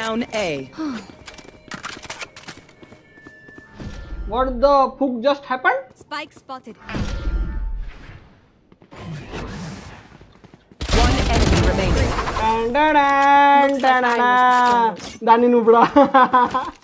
down A. What the fuck just happened? Spike spotted. One enemy remaining. Da da da da da da da